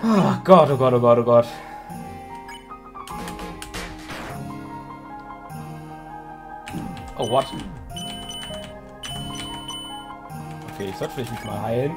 Oh Gott, oh Gott, oh Gott, oh Gott. Oh, what? Okay, ich sollte vielleicht mich mal heilen.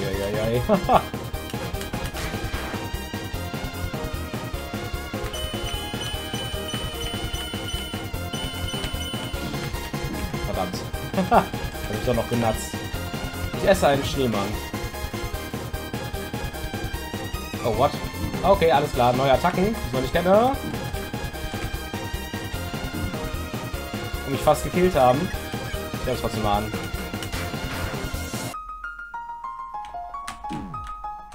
ja, ja, ja. Verdammt. Hab ich doch noch genatzt. Ich esse einen Schneemann. Oh, what? Okay, alles klar. Neue Attacken, die ich nicht kenne. Und mich fast gekillt haben. Ich werde es trotzdem mal an.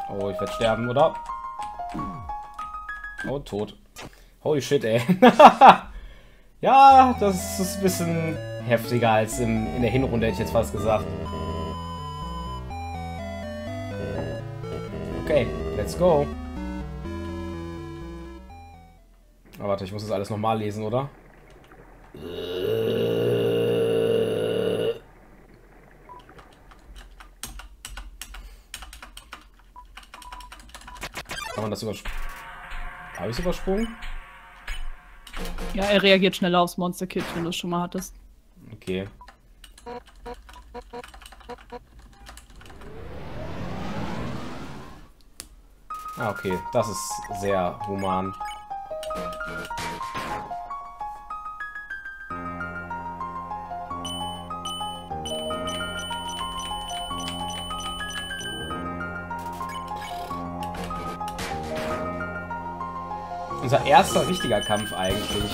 Oh, ich werde sterben, oder? Oh, tot. Holy shit, ey. ja, das ist ein bisschen heftiger als im, in der Hinrunde, hätte ich jetzt fast gesagt. Okay, let's go. Aber warte, ich muss das alles nochmal lesen, oder? Kann man das übersprungen? Habe ich es übersprungen? Ja, er reagiert schneller aufs Monster Kit, wenn du es schon mal hattest. Okay. Ah, okay. Das ist sehr human. Unser erster richtiger Kampf eigentlich.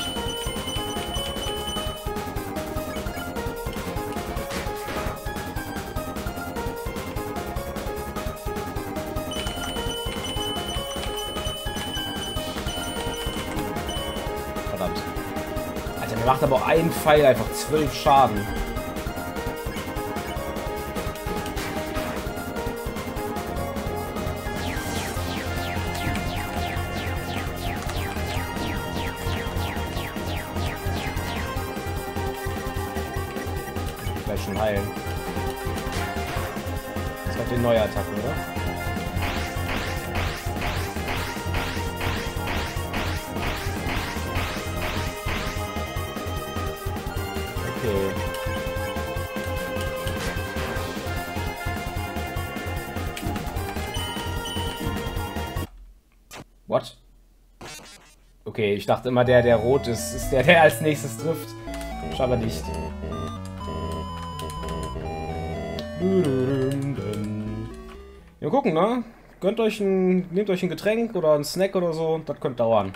Mir macht aber auch ein Pfeil einfach zwölf Schaden. Okay. What? Okay, ich dachte immer, der, der rot ist, ist der, der als nächstes trifft. Scheinbar nicht. Ja, gucken, ne? Gönnt euch ein, nehmt euch ein Getränk oder ein Snack oder so, das könnte dauern.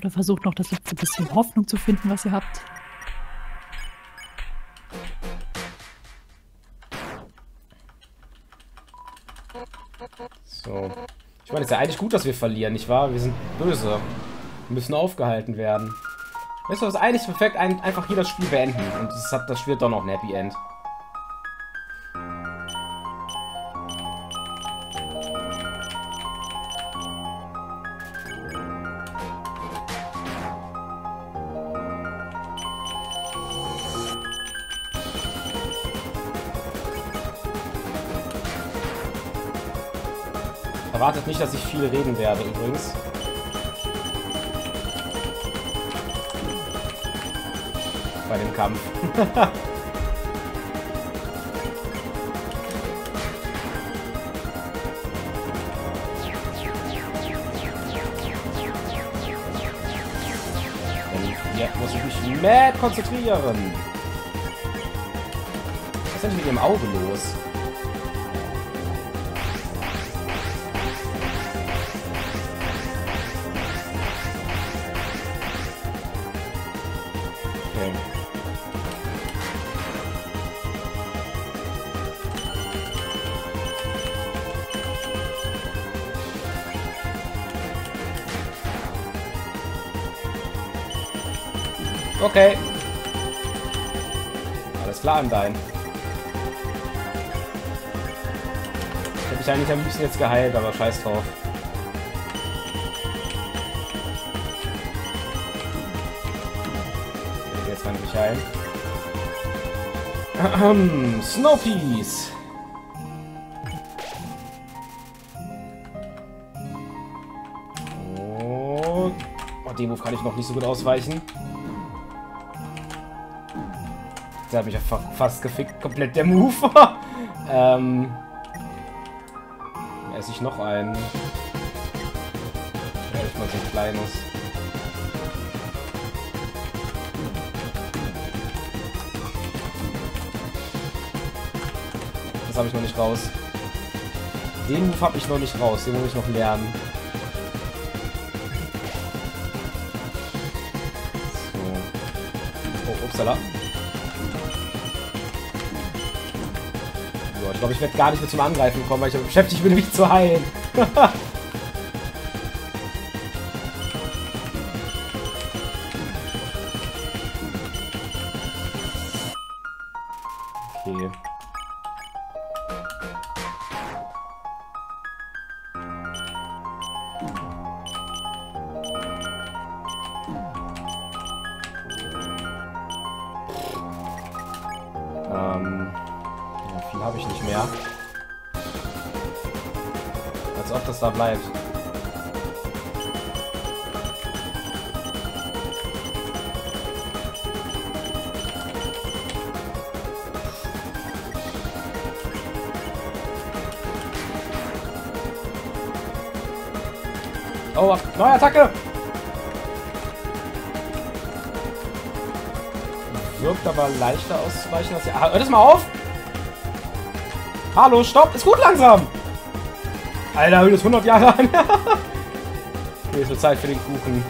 Oder versucht noch das letzte bisschen Hoffnung zu finden, was ihr habt. So. Ich meine, es ist ja eigentlich gut, dass wir verlieren, nicht wahr? Wir sind böse. Wir müssen aufgehalten werden. Weißt du, was eigentlich perfekt? Ein, einfach hier das Spiel beenden. Und das, hat, das Spiel doch noch ein Happy End. Nicht, dass ich viel reden werde, übrigens. Bei dem Kampf. Hier muss ich mich mehr konzentrieren. Was ist denn mit dem Auge los? Okay. Alles klar, im Dein. Ich habe mich hätte eigentlich am liebsten jetzt geheilt, aber scheiß drauf. Jetzt kann ich mich heilen. Snowpiece! Oh, oh, den Move kann ich noch nicht so gut ausweichen. Der hat mich ja fast gefickt, komplett der Move. ähm, esse ich noch einen. Ich mal so ein kleines. Das habe ich noch nicht raus. Den Move habe ich noch nicht raus. Den muss ich noch lernen. So. Oh, upsala. Ich glaube, ich werde gar nicht mehr zum Angreifen kommen, weil ich beschäftigt bin, mich zu heilen. mehr. Als ob das da bleibt. Oh, neue Attacke! Wirkt aber leichter auszuweichen als... Ah, hör das mal auf! Hallo, stopp! Ist gut langsam! Alter, das 100 Jahre an. es wird Zeit für den Kuchen.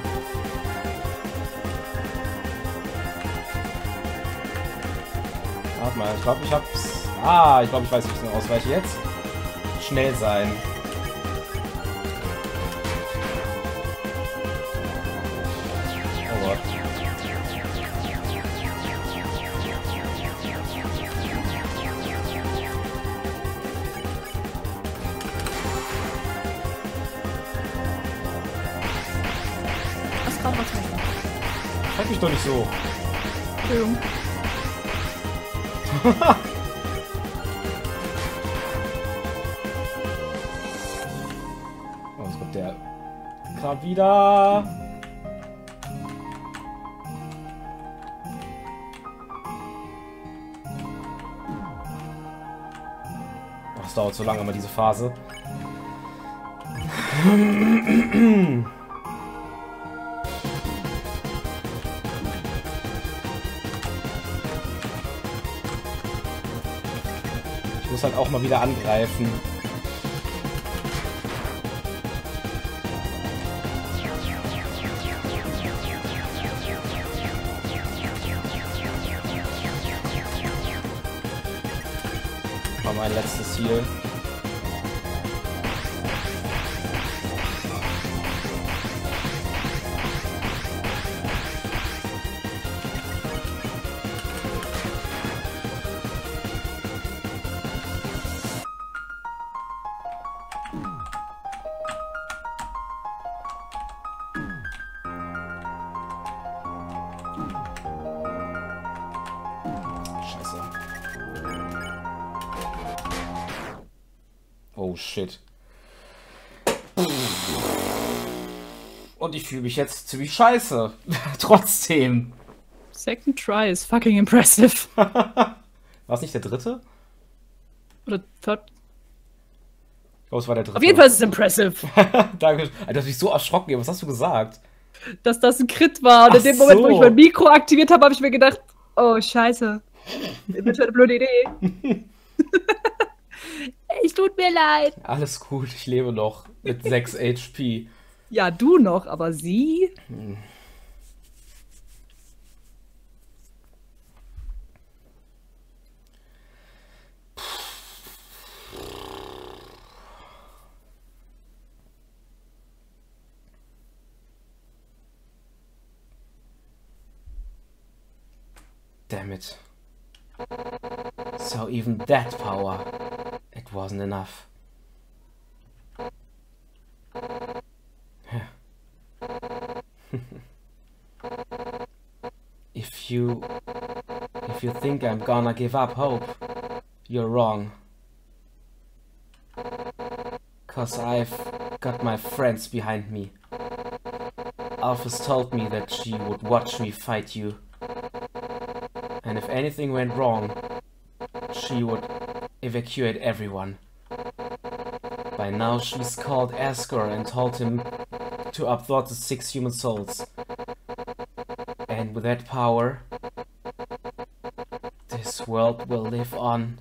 Warte mal, ich glaube, ich hab's... Ah, ich glaube, ich weiß, wie ich ausweiche jetzt. Schnell sein. Schreck mich doch nicht so. Entschuldigung. Oh, jetzt kommt der Grab wieder. Oh, es dauert so lange mal diese Phase. Muss halt auch mal wieder angreifen. War mein letztes Ziel. Oh shit. Und ich fühle mich jetzt ziemlich scheiße. Trotzdem. Second try is fucking impressive. War es nicht der dritte? Oder third. Oh, es war der dritte. Auf jeden Fall ist es impressive, Danke. Alter, du hast mich so erschrocken. Was hast du gesagt? dass das ein Crit war. Und Ach in dem Moment, wo so. ich mein Mikro aktiviert habe, habe ich mir gedacht, oh, scheiße. Eventuell eine blöde Idee. Es tut mir leid. Alles gut, ich lebe noch mit 6 HP. Ja, du noch, aber sie? Damn it. So even that power, Wasn't enough. if you... If you think I'm gonna give up hope, you're wrong. Cause I've got my friends behind me. Alphys told me that she would watch me fight you. And if anything went wrong, she would evacuate everyone. By now she's called Asgore and told him to absorb the six human souls. And with that power, this world will live on.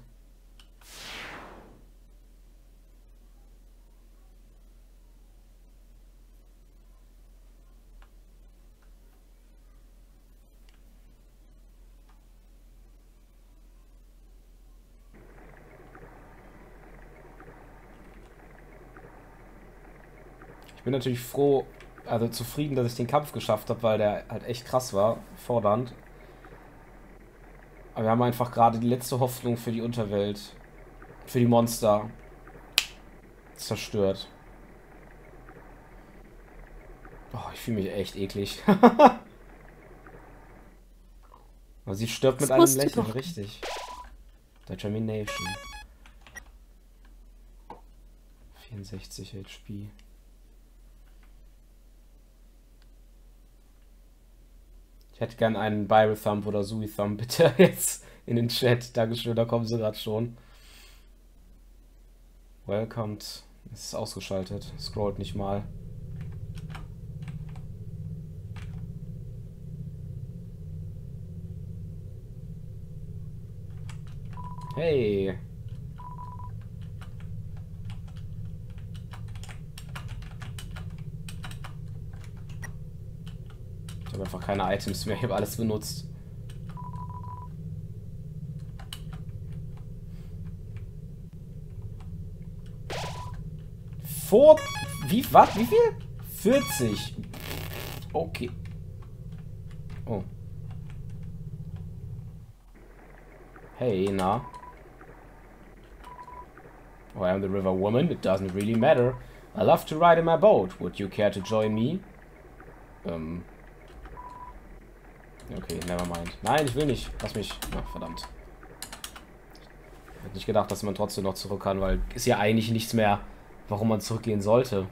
Bin natürlich froh, also zufrieden, dass ich den Kampf geschafft habe, weil der halt echt krass war, fordernd. Aber wir haben einfach gerade die letzte Hoffnung für die Unterwelt, für die Monster zerstört. Boah, ich fühle mich echt eklig. Aber sie stirbt mit Das einem musst du Lächeln, richtig. Determination. 64 HP. Ich hätte gern einen Byre-Thumb oder Sui-Thumb, bitte jetzt in den Chat. Dankeschön, da kommen sie gerade schon. Welcomed. Es ist ausgeschaltet. Scrollt nicht mal. Hey. Einfach keine Items mehr. Ich habe alles benutzt. Vor... Wie, was? Wie viel? 40. Okay. Oh. Hey, na. Oh, I am the river woman. It doesn't really matter. I love to ride in my boat. Would you care to join me? Ähm... Okay, never mind. Nein, ich will nicht. Lass mich. Na, verdammt. Ich hätte nicht gedacht, dass man trotzdem noch zurück kann, weil ist ja eigentlich nichts mehr, warum man zurückgehen sollte.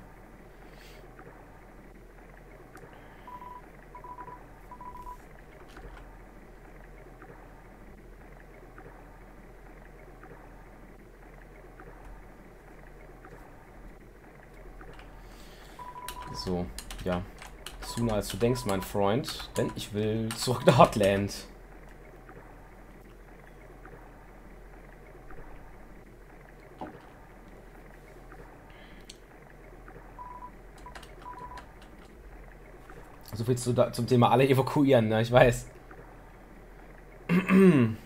So, ja. Sooner als du denkst, mein Freund. Denn ich will zurück nach Hotland. So viel zu, zum Thema alle evakuieren, ne? Ich weiß. Dann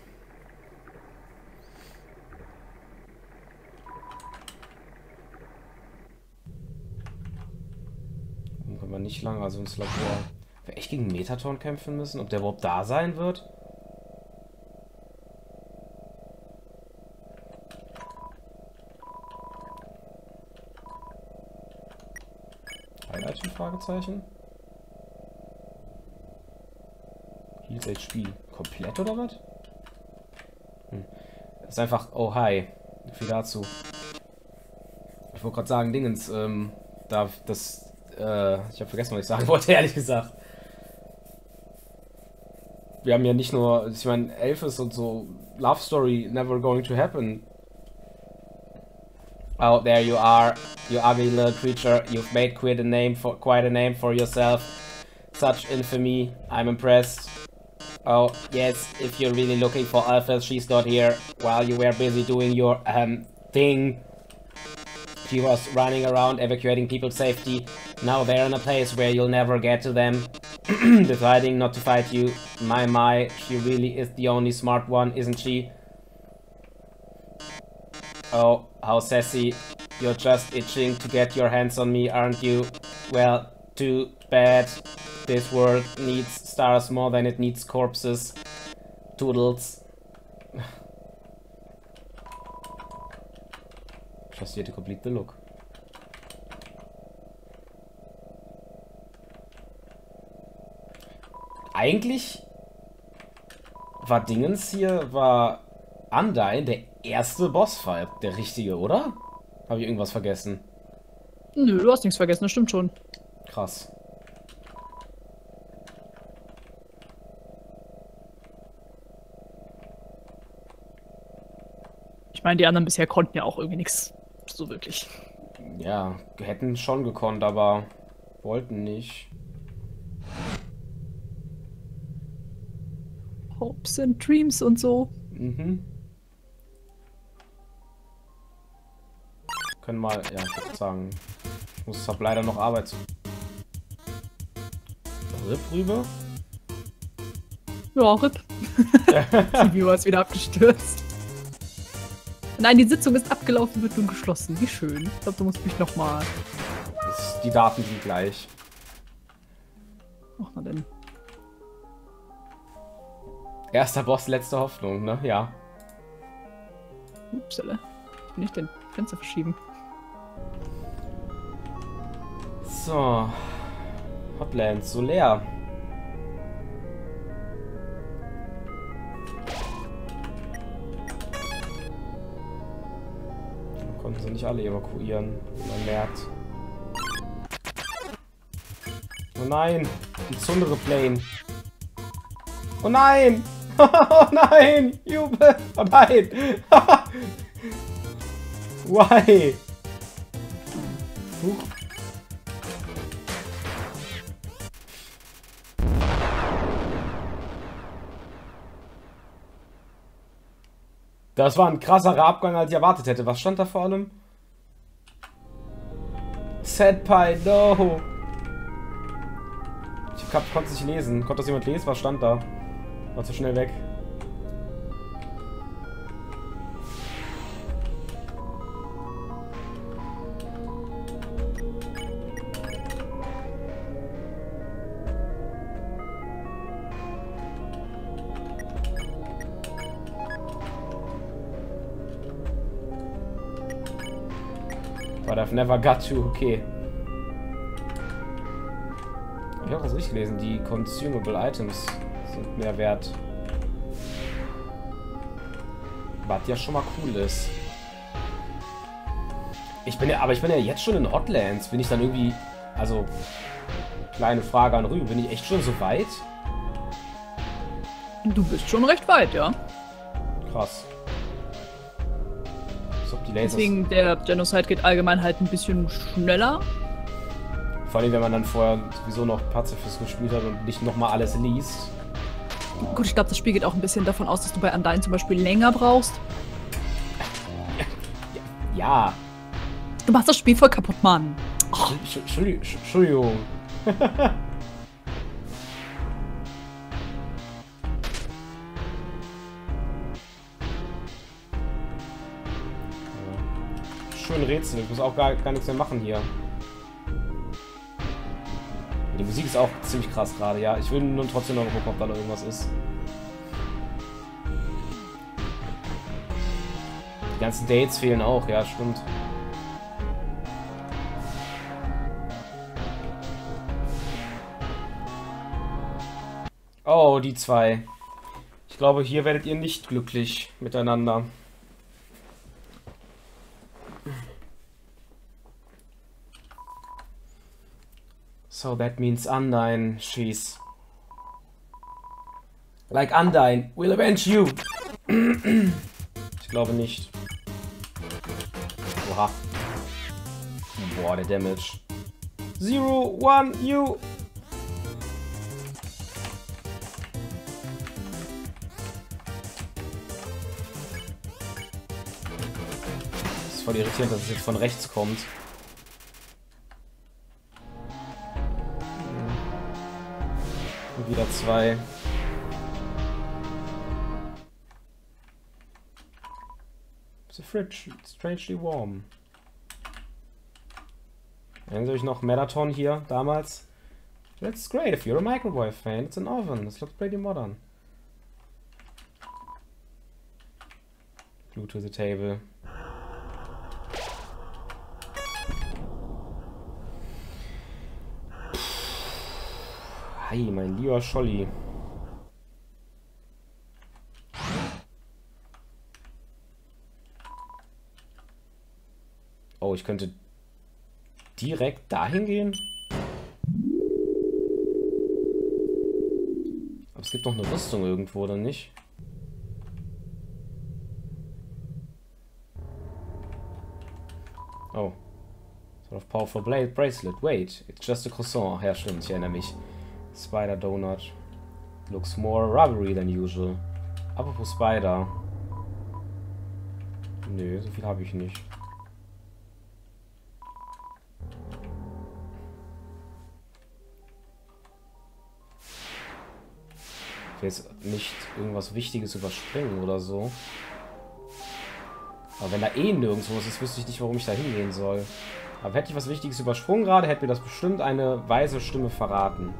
können wir nicht lange, also ins Labor. Wir echt gegen Metaton kämpfen müssen? Ob der überhaupt da sein wird? Highlighten? Fragezeichen. Heals HP. Komplett oder was? Hm. Ist einfach. Oh, hi. Viel dazu. Ich wollte gerade sagen, Dingens, ähm, da, das, äh, ich habe vergessen, was ich sagen wollte, ehrlich gesagt. Wir haben ja nicht nur, ich meine, und so, Love Story, never going to happen. Oh, there you are, you ugly little creature. You've made quite a name for quite a name for yourself. Such infamy. I'm impressed. Oh, yes, if you're really looking for Alpha, she's not here. While you were busy doing your um thing. She was running around evacuating people's safety. Now they're in a place where you'll never get to them. Deciding not to fight you. My my, she really is the only smart one, isn't she? Oh, how sassy. You're just itching to get your hands on me, aren't you? Well, too bad. This world needs stars more than it needs corpses. Toodles. Trust you to complete the look. Eigentlich war Dingens hier, war Undyne der erste Bossfight, der richtige, oder? Habe ich irgendwas vergessen? Nö, du hast nichts vergessen, das stimmt schon. Krass. Ich meine, die anderen bisher konnten ja auch irgendwie nichts so wirklich. Ja, hätten schon gekonnt, aber wollten nicht. Hopes and Dreams und so. Mhm. Können mal, ja, ich würde sagen, ich muss hab leider noch Arbeit zu. Rip rüber? Ja, RIP. Die Viewer ist wieder abgestürzt. Nein, die Sitzung ist abgelaufen, wird nun geschlossen. Wie schön. Ich glaube, du musst mich nochmal. Die Daten sind gleich. Ach, na denn. Erster Boss, letzte Hoffnung, ne? Ja. Upsala. Bin ich denn? Fenster verschieben. So. Hotlands, so leer. Sie nicht alle evakuieren, man merkt. Oh nein, die Zundere Plane. Oh nein! oh nein! Jubel! Oh nein! Why? Huch. Das war ein krasserer Abgang, als ich erwartet hätte. Was stand da vor allem? Setpie, no! Ich konnte es nicht lesen. Konnte das jemand lesen? Was stand da? War zu schnell weg. But I've never got you, okay. Ich habe das richtig gelesen. Die Consumable Items sind mehr wert. Was ja schon mal cool ist. Ich bin ja, aber ich bin ja jetzt schon in Hotlands. Bin ich dann irgendwie, also, kleine Frage an Rü, bin ich echt schon so weit? Du bist schon recht weit, ja. Krass. Als ob die Lasers... Deswegen, der Genocide geht allgemein halt ein bisschen schneller. Vor allem, wenn man dann vorher sowieso noch Pazifist gespielt hat und nicht nochmal alles liest. Gut, ich glaube, das Spiel geht auch ein bisschen davon aus, dass du bei Undyne zum Beispiel länger brauchst. Ja. Du machst das Spiel voll kaputt, Mann. Entsch- Entschuldigung. Schön Rätsel, ich muss auch gar, gar nichts mehr machen hier. Die Musik ist auch ziemlich krass gerade, ja. Ich will nur trotzdem noch gucken, ob da noch irgendwas ist. Die ganzen Dates fehlen auch, ja, stimmt. Oh, die zwei. Ich glaube, hier werdet ihr nicht glücklich miteinander. So that means Undyne, she's... Like Undyne, will avenge you! ich glaube nicht. Oha. Boah, der Damage. Zero, one, you! Das ist voll irritierend, dass es jetzt von rechts kommt. Zwei. The fridge, strangely warm. Erinnert ihr euch noch Marathon hier damals? That's great if you're a microwave fan. It's an oven. This looks pretty modern. Glue to the table. Ei, mein lieber Scholli. Oh, ich könnte direkt dahin gehen? Aber es gibt noch eine Rüstung irgendwo, oder nicht? Oh. Sort of powerful blade bracelet. Wait, it's just a croissant. Ja, stimmt, ich erinnere mich. Spider Donut. Looks more rubbery than usual. Apropos Spider. Nö, so viel habe ich nicht. Ich will jetzt nicht irgendwas Wichtiges überspringen oder so. Aber wenn da eh nirgendwo ist, wüsste ich nicht, warum ich da hingehen soll. Aber hätte ich was Wichtiges übersprungen gerade, hätte mir das bestimmt eine weise Stimme verraten.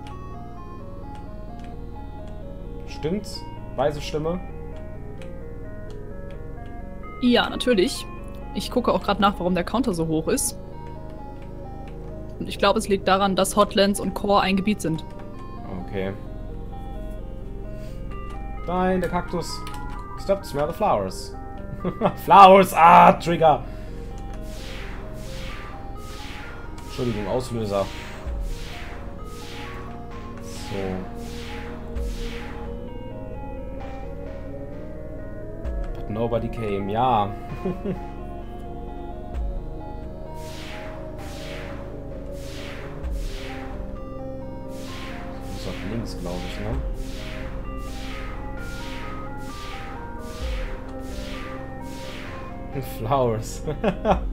Stimmt's? Weise Stimme? Ja, natürlich. Ich gucke auch gerade nach, warum der Counter so hoch ist. Und ich glaube, es liegt daran, dass Hotlands und Core ein Gebiet sind. Okay. Nein, der Kaktus. Stop, smell the flowers. flowers! Ah, Trigger! Entschuldigung, Auslöser. So. Nobody came, ja. Das ist auf links, glaube ich, ne? Flowers.